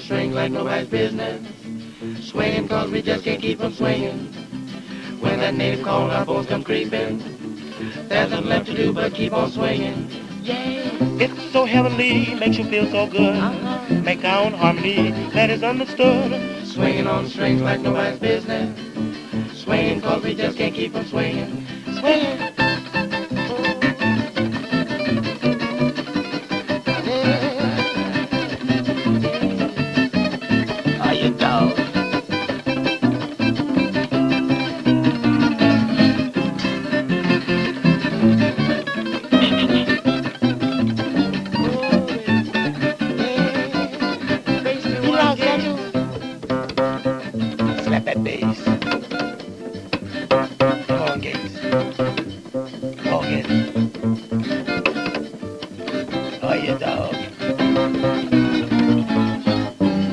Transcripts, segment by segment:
strings like nobody's business. Swinging cause we just can't keep from swinging. When that native call our bones come creeping, there's nothing left to do but keep on swinging. Yeah. It's so heavenly, makes you feel so good. Uh-huh. Make our own harmony that is understood. Swinging on strings like nobody's business. Swinging cause we just can't keep from swinging. Swinging. That bass. Come on, Gates. Come on, Gates. Oh, you dog.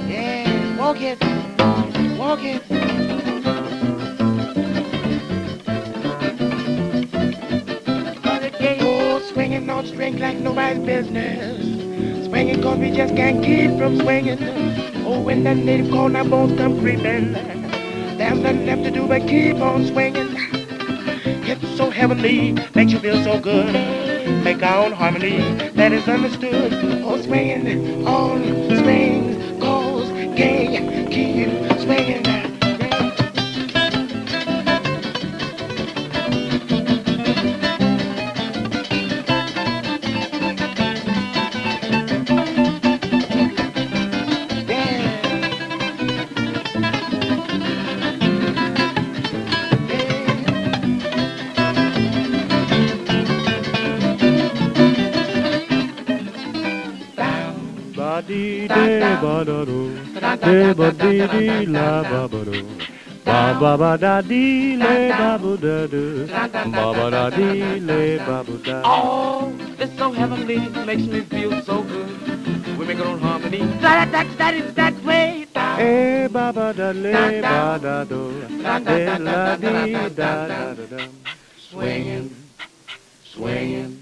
Yeah, walk it. Walk it. Oh, swinging on strings like nobody's business. Swinging cause we just can't keep from swinging. Oh, when that native corn, our bones come creeping. There's nothing left to do but keep on swinging. It's so heavenly, makes you feel so good. Make our own harmony that is understood. Oh, swinging on strings, Ba dee de ba da do, de ba dee dee la ba ba do. Ba ba ba da dee le ba bu da do, ba ba da dee le ba bu da. Oh, it's so heavenly, makes me feel so good. We make our own harmony. That, that, that is that way. Eh ba ba da le ba da do, de la dee da da da da. Swinging, swinging.